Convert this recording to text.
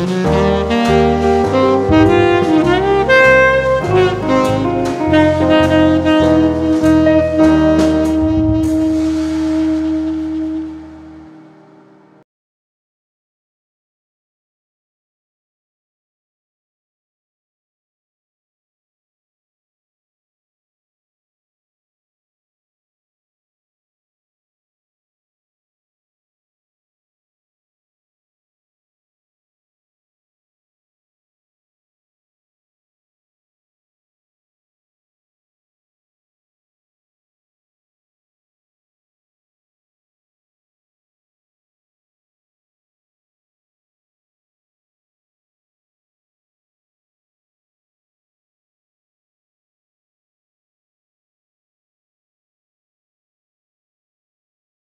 Mm-hmm.